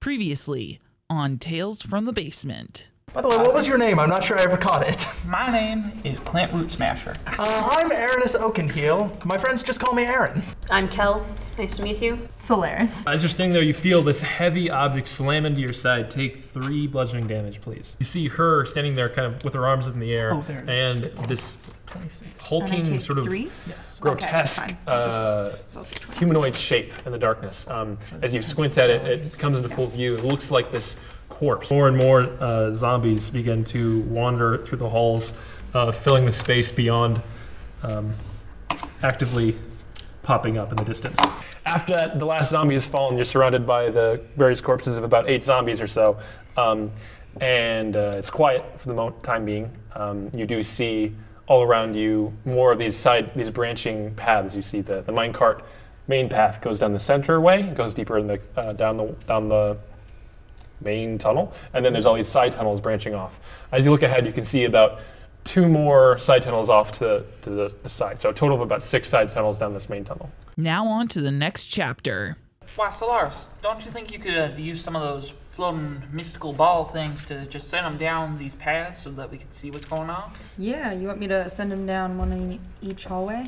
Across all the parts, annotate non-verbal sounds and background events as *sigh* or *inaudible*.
Previously on Tales from the Basement. By the way, what was your name? I'm not sure I ever caught it. My name is Clint Root Smasher. Uh, I'm Aranis Oakenheel. My friends just call me Aaron. I'm Kel. It's nice to meet you. Solaris. As you're standing there, you feel this heavy object slam into your side. Take three bludgeoning damage, please. You see her standing there, kind of with her arms up in the air, Oh, there it is. and this hulking, sort of three? Yes. grotesque fine. uh, So I'll say 20. humanoid shape in the darkness. Um, as you squint at it, it comes into full view. It looks like this corpse. More and more uh, zombies begin to wander through the halls, uh, filling the space beyond, um, actively popping up in the distance. After that, the last zombie has fallen. You're surrounded by the various corpses of about eight zombies or so, um, and uh, it's quiet for the mo- time being. Um, you do see all around you more of these side, these branching paths. You see the the minecart main path goes down the center way, it goes deeper in the uh, down the down the main tunnel, and then there's all these side tunnels branching off. As you look ahead, you can see about two more side tunnels off to, the, to the, the side. So a total of about six side tunnels down this main tunnel. Now on to the next chapter. Why, Solaris, don't you think you could uh, use some of those floating mystical ball things to just send them down these paths so that we can see what's going on? Yeah, you want me to send them down one in each hallway?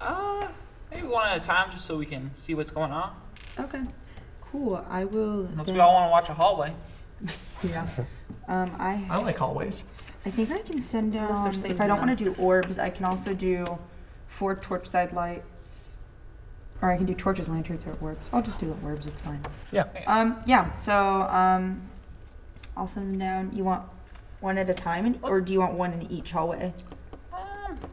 Uh, maybe one at a time just so we can see what's going on. Okay. Cool. I will. Unless then- we all want to watch a hallway. *laughs* Yeah. *laughs* Um, I I like hallways. I think I can send down. If I don't want to do orbs, I can also do four torch side lights, or I can do torches, lanterns, or orbs. I'll just do the orbs. It's fine. Yeah. Um. Yeah. So um, I'll send them down. You want one at a time, in, or do you want one in each hallway? Um, So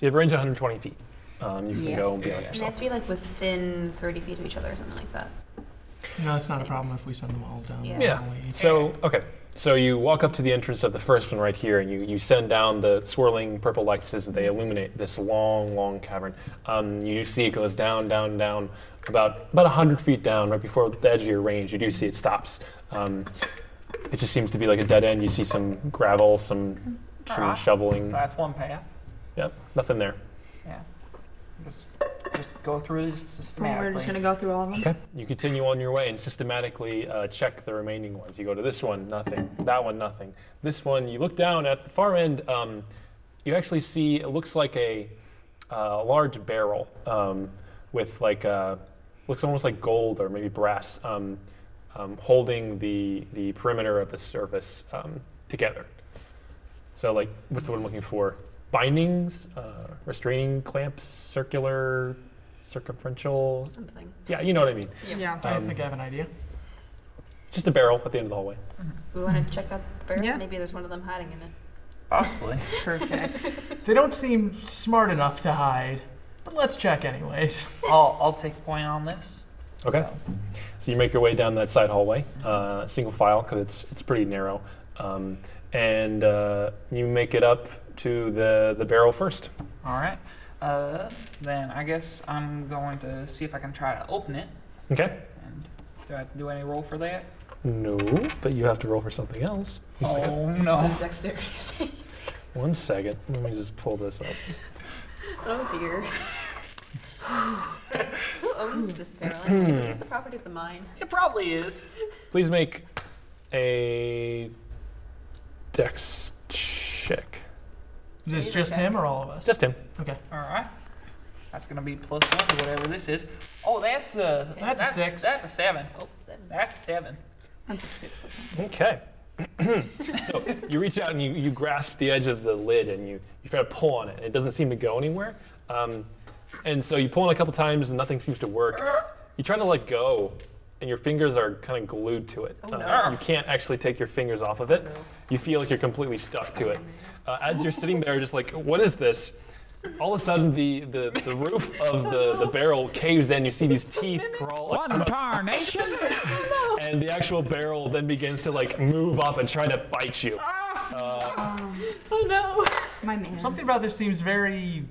you have a range of 120 feet. Um, you can Yeah. go beyond Yeah. And they have yourself. to be like within 30 feet of each other or something like that. No, that's not a problem if we send them all down. Yeah. Yeah. So, okay. So you walk up to the entrance of the first one right here, and you, you send down the swirling purple lights as they illuminate this long, long cavern. Um, you see it goes down, down, down, about about 100 feet down, right before the edge of your range. You do see it stops. Um, it just seems to be like a dead end. You see some gravel, some, some Alright. shoveling. so that's one path. Yep, nothing there. Yeah. Just go through this systematically. we're just gonna go through all of them. Okay. You continue on your way and systematically uh, check the remaining ones. You go to this one, nothing. That one, nothing. This one, you look down at the far end. Um, you actually see it looks like a uh, large barrel um, with like uh looks almost like gold or maybe brass, um, um, holding the the perimeter of the surface um, together. So like, what's the word I'm looking for? Bindings, uh, restraining clamps, circular, circumferential. Something. Yeah, you know what I mean. Yeah. I Um, think I have an idea. Just a barrel at the end of the hallway. We want to check out the barrel. Yeah. Maybe there's one of them hiding in it. Possibly. *laughs* Perfect. They don't seem smart enough to hide, but let's check anyways. *laughs* I'll, I'll take point on this. Okay. So, So you make your way down that side hallway, uh, single file, because it's it's pretty narrow, um, and uh, you make it up to the the barrel first. all right. Uh, then I guess I'm going to see if I can try to open it. Okay. And do I have to do any roll for that? No, but you have to roll for something else. One second. Oh no. Dexterity save. One second. Let me just pull this up. *laughs* Oh dear. Who owns this barrel? *laughs* Is this the property of the mine? It probably is. Please make a dex check. Is this just him or all of us? Just him. Okay. All right. That's gonna be plus one or whatever this is. Oh, that's a That's a six. That's a seven. Oh, seven. That's a seven. That's a six percent. Okay. *clears throat* so you reach out and you, you grasp the edge of the lid and you, you try to pull on it. And it doesn't seem to go anywhere. Um, and so you pull on it a couple times and nothing seems to work. You try to let go and your fingers are kind of glued to it. Uh, no. You can't actually take your fingers off of it. You feel like you're completely stuck to it. Uh, as you're sitting there, just like, what is this? All of a sudden, the, the, the roof of the, the barrel caves in. You see these teeth crawl What in tarnation? *laughs* and the actual barrel then begins to like move up and try to bite you. Oh no. My man. Something about this seems very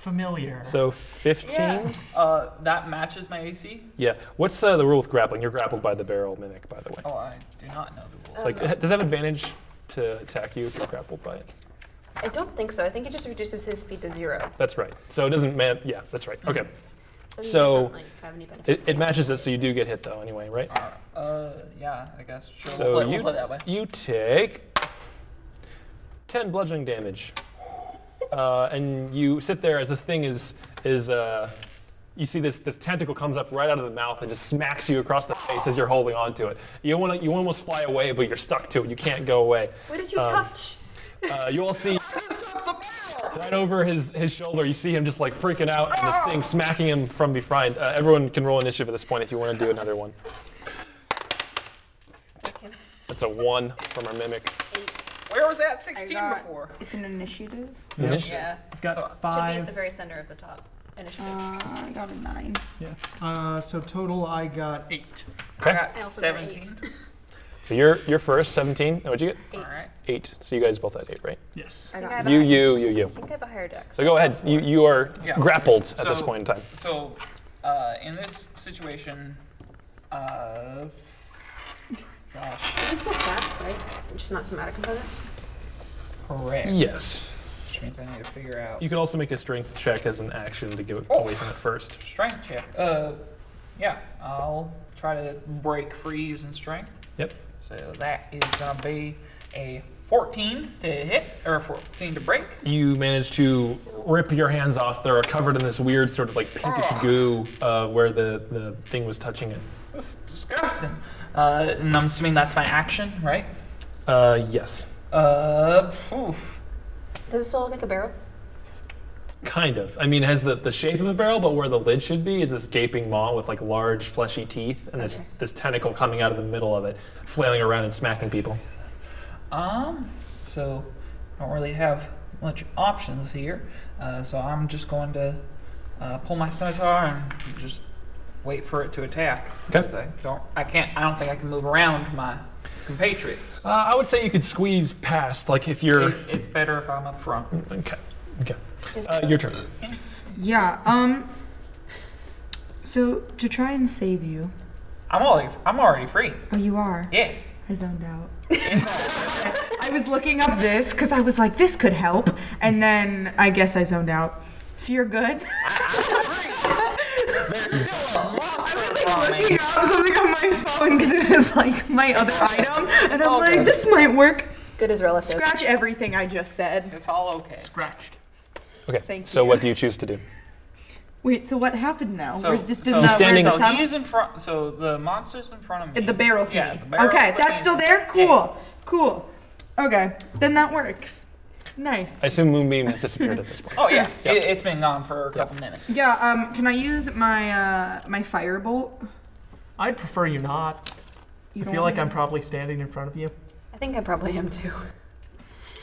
familiar. So 15. Yeah. Uh, that matches my AC. Yeah. What's uh, the rule with grappling? You're grappled by the barrel mimic, by the way. Oh, I do not know the rules. Like, does it have advantage to attack you if you're grappled by it? I don't think so. I think it just reduces his speed to zero. That's right. So it doesn't matter. Yeah, that's right. Okay. So, he So, doesn't, like, have any benefit. It, it matches it, so you do get hit though, anyway, right? Uh, yeah, I guess. Sure. So we'll, play, you we'll play that way. you take ten bludgeoning damage, uh, and you sit there as this thing is is uh, you see this this tentacle comes up right out of the mouth and just smacks you across the face as you're holding onto it. You want to you almost fly away, but you're stuck to it. You can't go away. What did you um, touch? Uh, you all see right over his, his shoulder. You see him just like freaking out, and this thing smacking him from behind. Uh, everyone can roll initiative at this point if you want to do another one. That's a one from our mimic. Eight. Where was that 16 got- before? It's an initiative. Initiative. Yeah. I've got So- Should be at the very center of the top. Initiative. Uh, I got a nine. Yeah. Uh, so total, I got eight. Okay. I got I also got 17. *laughs* So you're you're first, 17. And What'd you get? Eight. All right. Eight. So you guys both had eight, right? Yes. I I got think I have a You, you, you, you. I think I have a higher dex. So go ahead. You you are Yeah. grappled at this point in time. So, uh, in this situation, uh, gosh, It's so fast, right? Just not somatic components. correct. Yes. Which means I need to figure out You can also make a strength check as an action to get it Oh. away from it first. strength check. Uh, yeah, I'll try to break free using strength. Yep. So that is gonna be a 14 to hit or 14 to break. You manage to rip your hands off. They're covered in this weird sort of like pinkish goo uh, where the, the thing was touching it. That's disgusting. Uh, and I'm assuming that's my action, right? Uh, yes. Uh, phew. Does it still look like a barrel? Kind of. I mean, it has the, the shape of a barrel, but where the lid should be is this gaping maw with like large fleshy teeth and this, Okay. this tentacle coming out of the middle of it, flailing around and smacking people. Um, so I don't really have much options here. Uh, so I'm just going to uh, pull my scimitar and just wait for it to attack. Okay. 'Cause I don't. I can't. I don't think I can move around my compatriots. Uh, I would say you could squeeze past, like if you're. It, it's better if I'm up front. Okay. Okay. Uh, your turn. Yeah. Um. So to try and save you, I'm already. I'm already free. oh, you are. Yeah. I zoned out. *laughs* I was looking up this because I was like, this could help, and then I guess I zoned out. So you're good. Up something on my phone because it was like my other item, and I'm like, good. this might work. Good as relative. Scratch everything I just said. It's all okay. Scratched. Okay. Thank so you. what do you choose to do? Wait, so what happened now? So- We're just so- in the, He's standing- where's the So he's in front. So the monster's in front of me. the barrel thingy. Yeah. The barrel okay, thingy. that's still there. Cool, Yeah. cool. Okay, then that works. Nice. I assume Moonbeam has disappeared at this point. Oh yeah. Yeah. It, it's been gone for a couple minutes. Yeah. Um. Can I use my uh my firebolt? I'd prefer you not. You I feel like want I'm probably standing in front of you. I think I probably am too.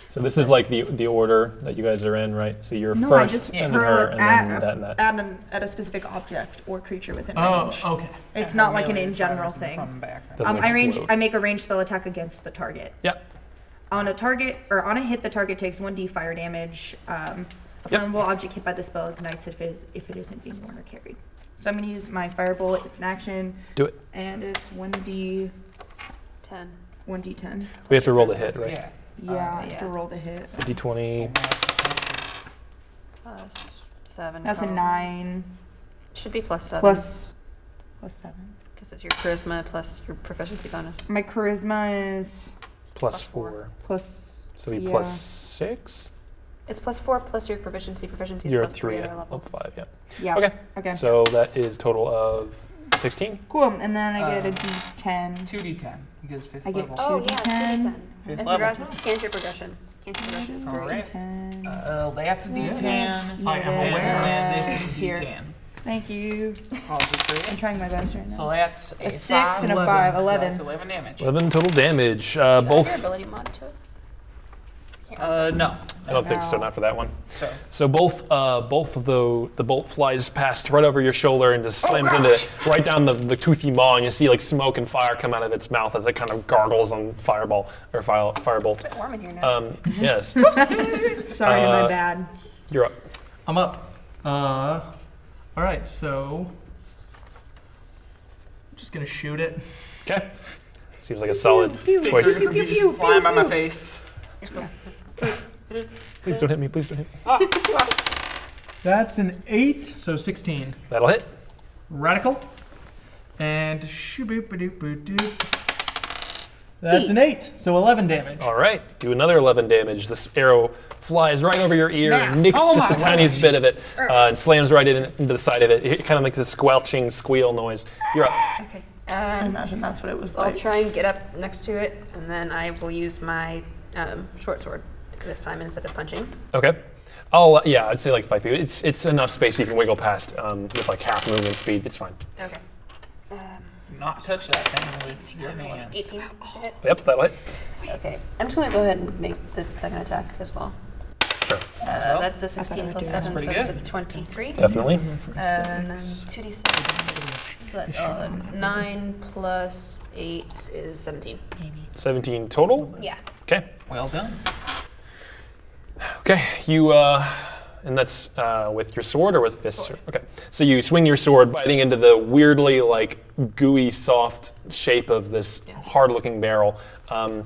So this is like the the order that you guys are in, right? So you're No, I first, just and then her, it and at, then that and that. At, an, at a specific object or creature within Oh, range. okay. It's I not like an in general thing. front back. Um, I range. I make a ranged spell attack against the target. Yep. On a target or on a hit, the target takes 1d fire damage. Um, a Yep. flammable object hit by the spell ignites if it, is, if it isn't being worn or carried. So I'm going to use my firebolt. It's an action, Do it. and it's 1d Ten. 1d10. We have to roll the hit, right? Yeah. Yeah, I have to roll the hit. D20. Plus seven. That's a nine Should be plus seven. plus plus seven. Because it's your charisma plus your proficiency bonus. My charisma is Plus Plus four. four. plus. So be yeah. plus six? It's plus four plus your proficiency. Proficiency is You're plus three three at at our level. level five, yeah. Yeah. Okay. Okay. So that is total of 16. Cool. And then I get a Uh, D10. Two D10 because fifth I get level. two. Oh yeah, it's 2d10. 2d10. Fifth I level. forgot cantrip progression. Cantrip progression is great. Alright. D10. Uh, that's a D10. I am Yeah. aware. And this is a Here. D10. Thank you. Apologies for I'm this. trying my best right now. So now. that's a, A six five, and a 11. five. so Eleven. That's 11 damage. 11 total damage. Uh, Can I have both. your ability mod to it? Uh, no. I don't think so, not for that one. So So both, uh, both of the the bolt flies past right over your shoulder and just slams into it, right down the, the toothy maw, and you see like smoke and fire come out of its mouth as it kind of gargles on fireball or fire, firebolt. It's warm in here now. Um, *laughs* yes, *laughs* Sorry, uh, my bad. you're up. I'm up. Uh, all right. So, I'm just gonna shoot it. Okay, seems like a solid pew, choice. pew, pew, just pew, flying by pew, my pew. face. Please don't hit me. Please don't hit me. That's an eight, so 16. That'll hit. Radical. And shoo-boop-a-doop-a-doop. That's an 8, so 11 damage. All right, do another 11 damage. This arrow flies right over your ear, Math. nicks Oh just my the tiniest bit of it, Er. uh, and slams right in, into the side of it. It kind of makes this squelching squeal noise. You're up. Okay. I Um, imagine that's what it was like. I'll like. try and get up next to it, and then I will use my um, short sword this time instead of punching. Okay. I'll, uh, yeah, I'd say like five feet. It's, it's enough space you can wiggle past um, with like half movement speed. It's fine. Okay. Um, Not touch that thing with your hands. 18 to hit. Yep, that'll hit. Okay. I'm just going to go ahead and make the second attack as well. Sure. Uh, that's a 16 would plus do 7, Pretty so it's a 23. Definitely. And then 2d6. So that's uh, 9 plus 8 is 17. 17 total. Yeah. Okay. Well done. Okay, you, uh, and that's uh, with your sword or with fists? or- Okay, so you swing your sword, biting into the weirdly like gooey, soft shape of this hard-looking barrel. Um,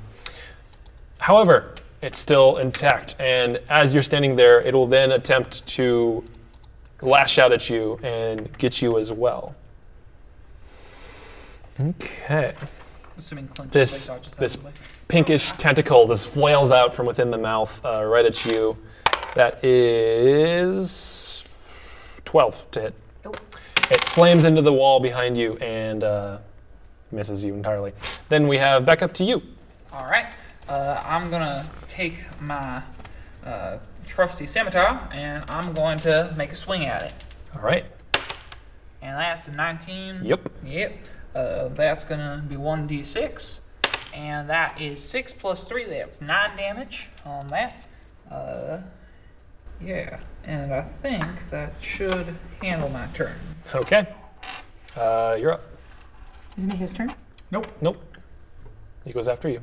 however, it's still intact, and as you're standing there, it will then attempt to lash out at you and get you as well. Okay. Assuming This- like this pinkish tentacle just flails out from within the mouth uh, right at you. That is 12 to hit. Nope. It slams into the wall behind you and uh, misses you entirely. Then we have back up to you. All right. Uh, I'm gonna take my uh, trusty scimitar and I'm going to make a swing at it. All right. And that's a 19. Yep. Yep. Uh, that's gonna be 1d6. And that is 6 plus 3. That's 9 damage on that. Uh, yeah. And I think that should handle my turn. Okay. Uh, you're up. Isn't it his turn? Nope, Nope. He goes after you.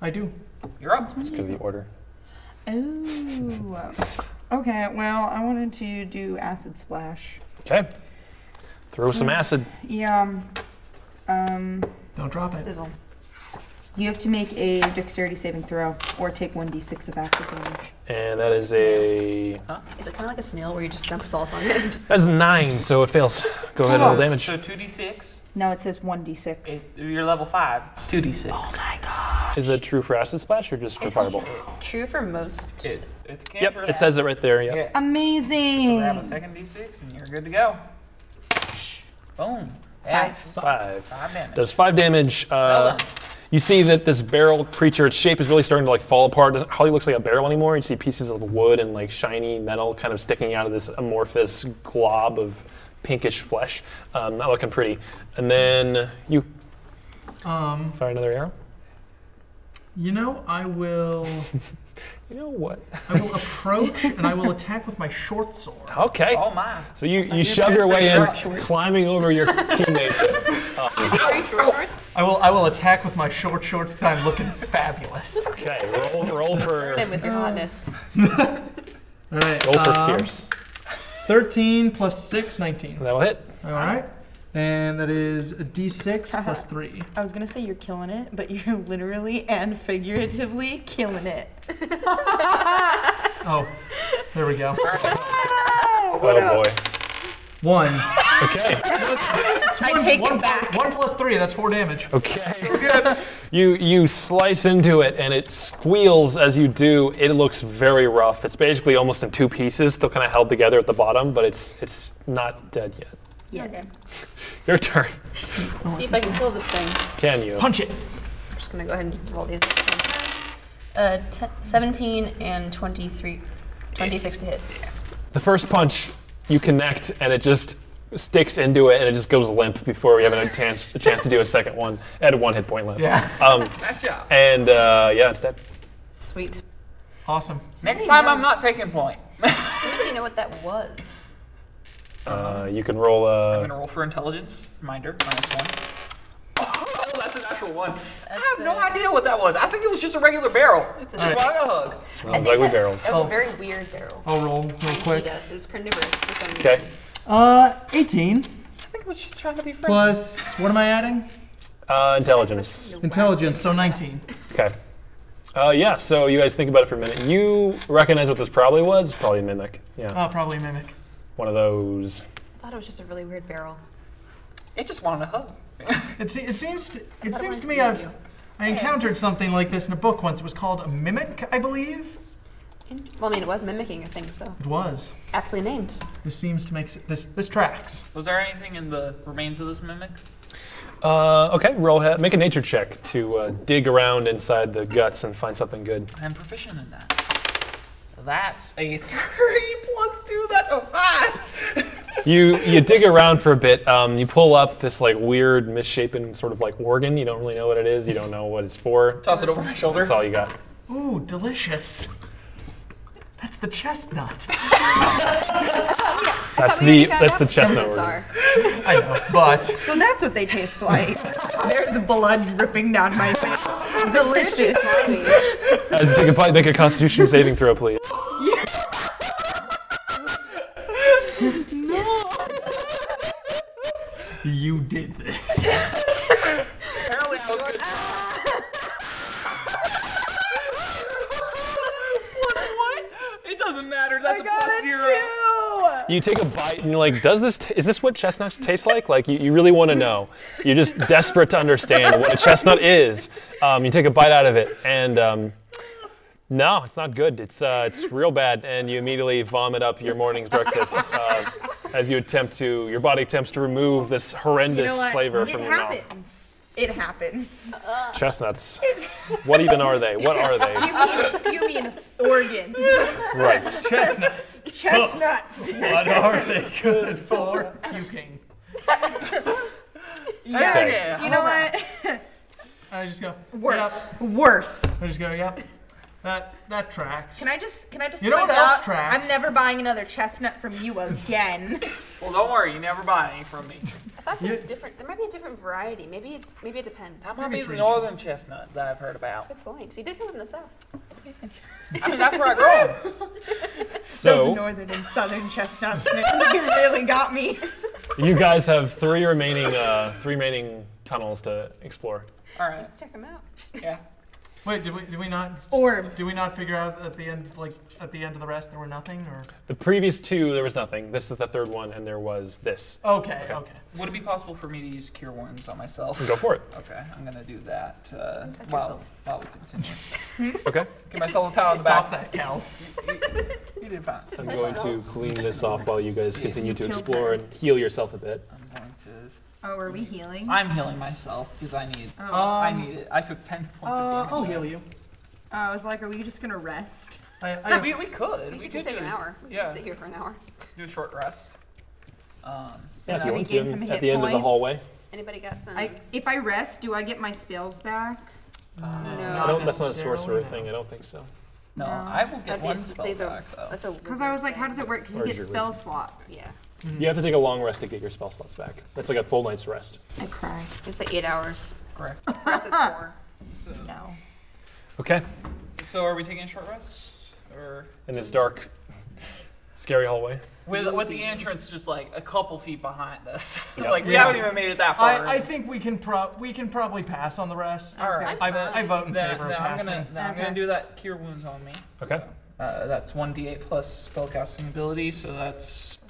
I do. You're up. It's because of the order. Oh. Okay, well, I wanted to do acid splash. Okay. Throw some acid. Yeah. um, Um, Don't drop it. Sizzle. you have to make a dexterity saving throw or take 1d6 of acid damage. And that is a. Is it kind of like a snail where you just dump salt on it and just. That's *laughs* nine, so it fails. Go ahead and roll damage. So 2d6. No, it says 1d6. It, you're level 5. It's 2d6. Oh my god. Is it true for acid splash or just for It's fireball? True for most. It, it's Yep, cantrip. it says it right there. Yep. Yeah. Amazing! Grab a second d6 and you're good to go. Boom. That's Five. five damage. Does five damage. Uh, done. you see that this barrel creature, its shape is really starting to like fall apart. Doesn't hardly looks like a barrel anymore. You see pieces of wood and like shiny metal kind of sticking out of this amorphous glob of pinkish flesh. Um, not looking pretty. And then you Um, fire another arrow. you know, I will. *laughs* You know what? I will approach and I will attack with my short sword. *laughs* Okay. Oh my. So you, you shove your way in, short, climbing over your teammates. *laughs* Is it very short shorts? I will. I will attack with my short shorts because I'm looking fabulous. All Okay, roll, roll for And with your hotness. *laughs* All right. roll for um, fierce. 13 plus 6, 19. That'll hit. All right. And that is a d6 plus 3. I was gonna say you're killing it, but *laughs* you're literally and figuratively killing it. Oh, there we go. *laughs* Oh boy. One. Okay. I take one, it back. One plus 3, that's 4 damage. Okay. You you slice into it and it squeals as you do. It looks very rough. It's basically almost in two pieces, still kind of held together at the bottom, but it's it's not dead yet. Yeah. Okay. *laughs* Your turn. See if I can kill this thing. Can you? Punch it. I'm just gonna go ahead and roll these at the same time. Uh, te- 17 and 23, 26 to hit. The first punch you connect and it just sticks into it and it just goes limp before we have a chance a chance to do a second one at one hit point left. Yeah. *laughs* Um, Nice job. and uh, yeah, it's dead. Sweet. Awesome. Next time I'm not taking point. Does anybody know what that was? Uh, you can roll. I'm Uh, gonna roll for intelligence. Reminder, minus one. *laughs* Oh, that's a natural one. I That's have no a- idea what that was. I think it was just a regular barrel. It's a just six. a hug. smells ugly barrels. That was Oh. a very weird barrel. I'll roll real He quick. does. It was carnivorous for some reason. Okay. Uh, 18 I think it was just trying to be friendly. plus, what am I adding? Uh, intelligence. Intelligence, so 19. Okay. Uh, yeah. So you guys think about it for a minute. You recognize what this probably was? Probably a mimic. Yeah. Oh, probably mimic. One of those I thought it was just a really weird barrel. It just wanted a hug. *laughs* It, se- it seems to, it it seems to me you. I've I encountered something like this in a book once. It was called a mimic, I believe. Well, I mean, it was mimicking a thing, so It was. aptly named. This seems to make s- this this tracks. Was there anything in the remains of this mimic? Uh, okay, roll ahead. Make a nature check to uh, dig around inside the guts and find something good. I'm proficient in that. That's a three *laughs* plus two. That's a five. *laughs* You you dig around for a bit. Um, you pull up this like weird, misshapen sort of like organ. You don't really know what it is. You don't know what it's for. Toss it over my shoulder. That's all you got. Ooh, delicious. *laughs* That's the chestnut. *laughs* That's the that's the chestnut chestnuts I know, but *laughs* So that's what they taste like. There's blood dripping down my face. Delicious. As you take a bite, make a Constitution saving throw, please. *laughs* No. You did this. Apparently, I was good. Plus what? It doesn't matter. That's a plus zero. You take a bite and you're like, does this, t- is this what chestnuts taste like? Like, you, you really want to know. You're just desperate to understand what a chestnut is. Um, you take a bite out of it and um, no, it's not good. It's, uh, it's real bad. And you immediately vomit up your morning's breakfast *laughs* uh, as you attempt to, your body attempts to remove this horrendous You know flavor it from your mouth. Happens. It happens. Uh. Chestnuts. *laughs* What even are they? What are they? You mean, you mean organs. Right. *laughs* Chestnuts. Chestnuts. What are they good for? Puking. *laughs* Yeah. Okay. You know what? I just go. Worth. Yep. Worth. I just go. Yep. That that tracks. Can I just can I just You know point what else out tracks? I'm never buying another chestnut from you again. *laughs* Well, don't worry. You never buy any from me. I thought there, was different, there might be a different variety. Maybe it's, maybe it depends. That might be the northern chestnut that I've heard about. Good point. We did come from the south. I mean, that's where I grow 'em. *laughs* Those So, northern and southern chestnuts, man, *laughs* you really got me. you guys have three remaining, uh, three remaining tunnels to explore. All right. Let's check them out. Yeah. Wait, did we did we not Orbs. Did we not figure out at the end like at the end of the rest there were nothing or? The previous two, there was nothing. This is the third one, and there was this. Okay. Okay. Okay. Would it be possible for me to use cure wounds on myself? Go for it. Okay, I'm gonna do that uh, while, while we continue. *laughs* Okay. Give myself a pat on the Stop back. that, Cal. *laughs* You did fine. I'm going to clean this off while you guys continue to explore her. and heal yourself a bit. I'm going to. Oh, are we healing? I'm healing myself because I need. Oh. I Um, need it. I took 10 points Uh, of I'll heal you. Oh, I was like, are we just gonna rest? I, I, *laughs* We, we could. We We could just could take do an hour. We could Yeah. just sit here for an hour. Do a short rest. Um, Yeah, if you we want gain to, some at hit the end of the hallway. Anybody got some? I, if I rest, do I get my spells back? no. I don't, that's not a necessarily, sorcerer no. thing. I don't think so. no, No. I will get That'd one let's spell say the- back though. That's a. Because I was like, how does it work? Because you get spell wizard? slots. Yeah. You have to take a long rest to get your spell slots back. That's like a full night's rest. I cry. It's like eight hours. Correct. *laughs* This is four. So, No. Okay. so are we taking a short rest, or In this dark, scary hallway. with with the entrance just like a couple feet behind us? *laughs* Yep. like we Yeah. haven't even made it that far. I, I think we can pro we can probably pass on the rest. All right. I, then- I vote in then, favor then of I'm passing. gonna then I'm gonna do that cure wounds on me. Okay. Uh, that's one d8 plus spellcasting ability, so that's plus two.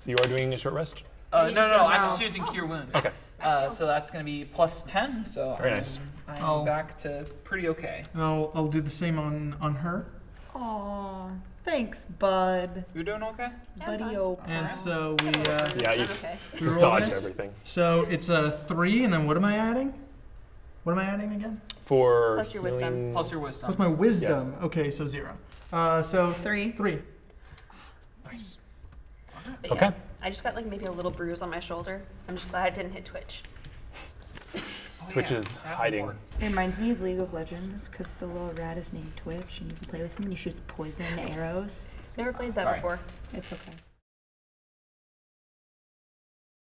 So. So you are doing a short rest. Uh, you no, just no, I'm just using cure wounds. Okay. Uh, so that's gonna be plus ten. So Very I'm, nice. I'm Oh. back to pretty okay. And I'll, I'll do the same on on her. Aw, thanks, bud. You're doing okay. Buddy O. And so we uh, Yeah, you Okay. just dodge this. everything. So it's a three, and then what am I adding? What am I adding again? For Plus your wisdom. healing- Plus your wisdom. What's my wisdom? Okay, so zero. Uh, so Three. Three. Nice. But Okay. yeah, I just got like maybe a little bruise on my shoulder. I'm just glad I didn't hit Twitch. Oh, Twitch yeah, is that's hiding. important. It reminds me of League of Legends because the little rat is named Twitch and you can play with him and he shoots poison arrows. Never played that Sorry. before. It's okay.